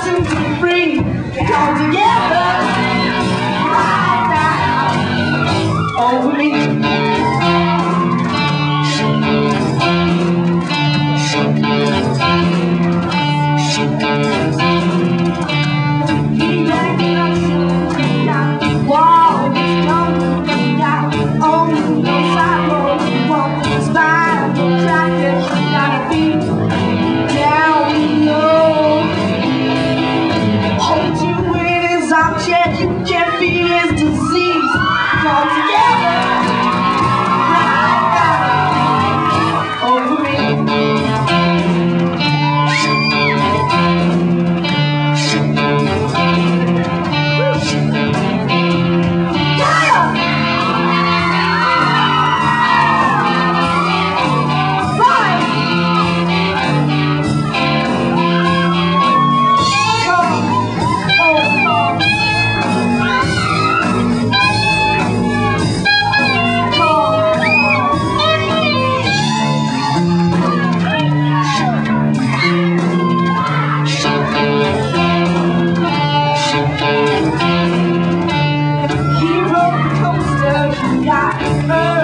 watching to bring it all together. Over me. Hero coaster, you got her.